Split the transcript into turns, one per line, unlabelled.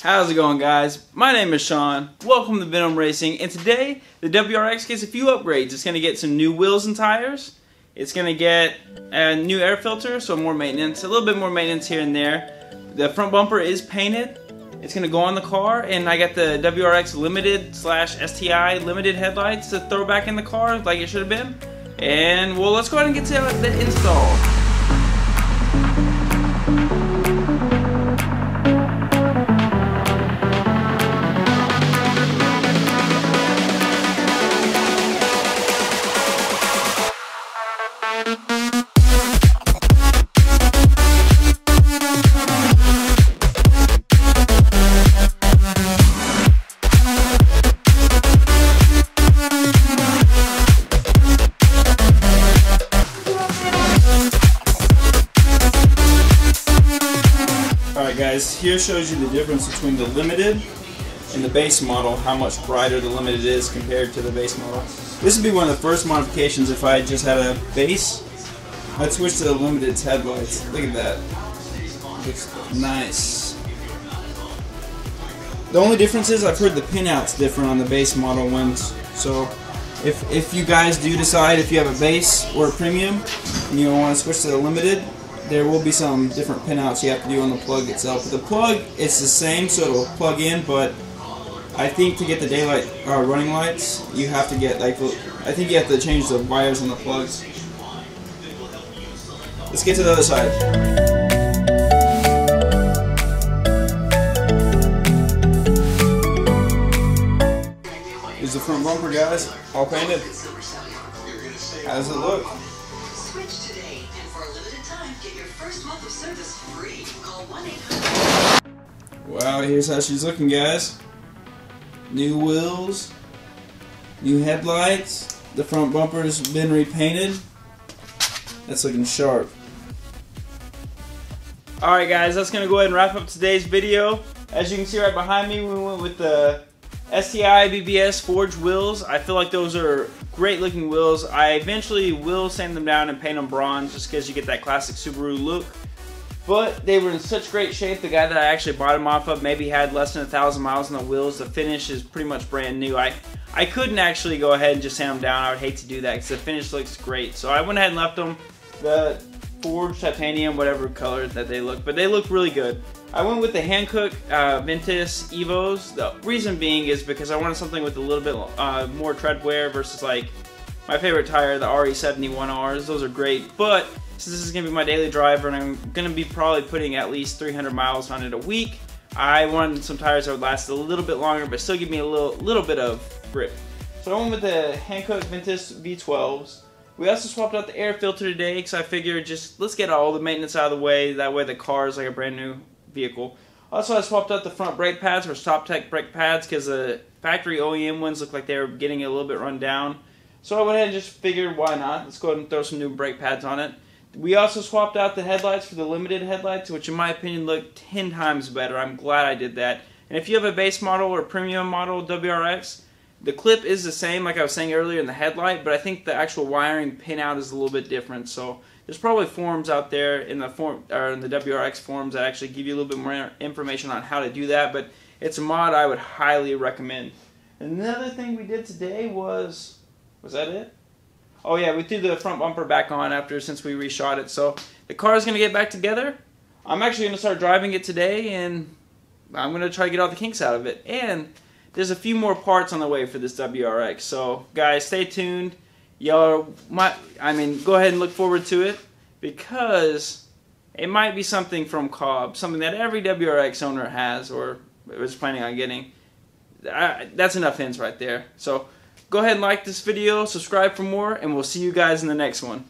How's it going guys? My name is Shawn. Welcome to Vedem Racing and today the WRX gets a few upgrades. It's going to get some new wheels and tires. It's going to get a new air filter, so more maintenance, a little bit more maintenance here and there. The front bumper is painted. It's going to go on the car and I got the WRX limited slash STI limited headlights to throw back in the car like it should have been. And well, let's go ahead and get to the install. Here shows you the difference between the limited and the base model, how much brighter the limited is compared to the base model. This would be one of the first modifications if I just had a base. I'd switch to the limited's headlights. Look at that. Looks nice. The only difference is I've heard the pinouts different on the base model ones. So if, if you guys do decide if you have a base or a premium and you want to switch to the limited, there will be some different pinouts you have to do on the plug itself. But The plug, it's the same, so it'll plug in, but I think to get the daylight uh, running lights, you have to get, like, I think you have to change the wires on the plugs. Let's get to the other side. Here's the front bumper, guys. All painted. How does it look? Wow, here's how she's looking, guys. New wheels, new headlights, the front bumper has been repainted. That's looking sharp. Alright guys, that's going to go ahead and wrap up today's video. As you can see right behind me, we went with the STI BBS forged wheels. I feel like those are great looking wheels. I eventually will sand them down and paint them bronze just because you get that classic Subaru look. But they were in such great shape. The guy that I actually bought them off of maybe had less than a thousand miles on the wheels. The finish is pretty much brand new. I I couldn't actually go ahead and just sand them down. I would hate to do that because the finish looks great. So I went ahead and left them the forged titanium, whatever color that they look, but they look really good. I went with the Hankook uh, Ventus Evos. The reason being is because I wanted something with a little bit uh, more tread wear versus like my favorite tire, the RE71Rs. Those are great, but since this is going to be my daily driver and I'm going to be probably putting at least 300 miles on it a week, I wanted some tires that would last a little bit longer but still give me a little, little bit of grip. So I went with the Hankook Ventus V12s. We also swapped out the air filter today because I figured just let's get all the maintenance out of the way. That way the car is like a brand new vehicle. Also, I swapped out the front brake pads for StopTech brake pads because the factory OEM ones look like they were getting a little bit run down. So I went ahead and just figured why not. Let's go ahead and throw some new brake pads on it. We also swapped out the headlights for the limited headlights, which in my opinion look 10 times better. I'm glad I did that. And if you have a base model or premium model WRX, the clip is the same like I was saying earlier in the headlight, but I think the actual wiring pinout is a little bit different. So there's probably forums out there in the form or in the WRX forums that actually give you a little bit more information on how to do that, but it's a mod I would highly recommend. Another thing we did today was was that it? Oh yeah, we threw the front bumper back on after since we reshot it. So the car is gonna get back together. I'm actually gonna start driving it today, and I'm gonna try to get all the kinks out of it. And there's a few more parts on the way for this WRX. So guys, stay tuned. Y'all might, I mean, go ahead and look forward to it because it might be something from Cobb, something that every WRX owner has or was planning on getting. I, that's enough hints right there. So Go ahead and like this video, subscribe for more, and we'll see you guys in the next one.